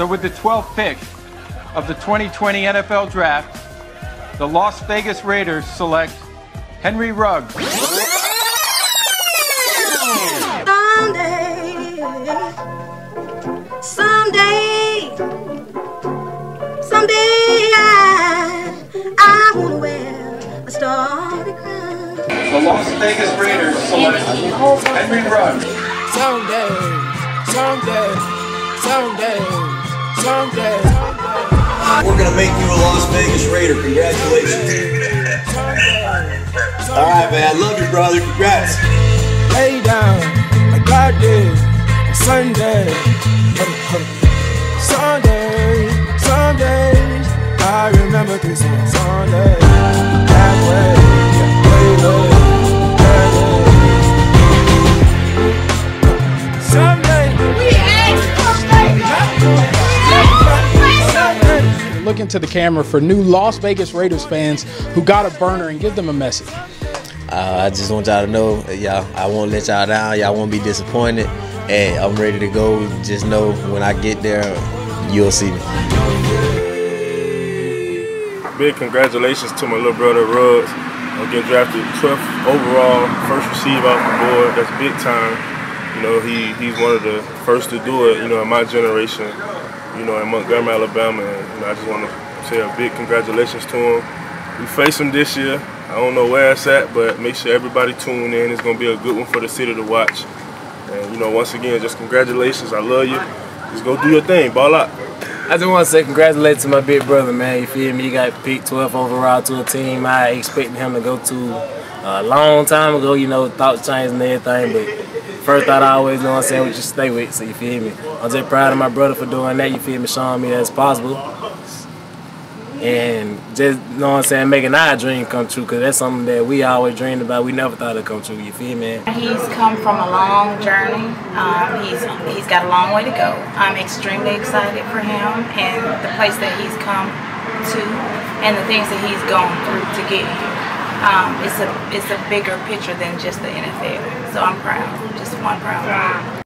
So with the 12th pick of the 2020 NFL Draft, the Las Vegas Raiders select Henry Ruggs. Someday, someday someday I, I wanna wear a starry crown. The Las Vegas Raiders select Henry Ruggs. Someday, someday, someday, someday. We're gonna make you a Las Vegas Raider. Congratulations. All right, man. I love you, brother. Congrats. Lay down like God did on Sunday. Sunday, Sundays. I remember this on Sunday. Look into the camera for new Las Vegas Raiders fans who got a burner and give them a message. Uh, I just want y'all to know, y'all, I won't let y'all down. Y'all won't be disappointed. Hey, I'm ready to go. Just know when I get there, you'll see me. Big congratulations to my little brother Ruggs on getting drafted 12th overall, first receiver off the board. That's big time. You know, he, he's one of the first to do it, you know, in my generation, you know, in Montgomery, Alabama. And I just want to say a big congratulations to him. We face him this year. I don't know where it's at, but make sure everybody tune in. It's going to be a good one for the city to watch. And, you know, once again, just congratulations. I love you. Just go do your thing. Ball out. I just want to say congratulations to my big brother, man. You feel me? He got picked 12th overall to a team I expected him to go to a long time ago. You know, thoughts changed and everything, but first thought I always know what I'm saying, what you stay with, so you feel me? I'm just proud of my brother for doing that, you feel me, showing me that's possible. And just, you know what I'm saying, making our dream come true, because that's something that we always dreamed about. We never thought it'd come true, you feel me? He's come from a long journey. Um, he's He's got a long way to go. I'm extremely excited for him and the place that he's come to and the things that he's gone through to get here. Um, it's a it's a bigger picture than just the NFL. So I'm proud, just one proud.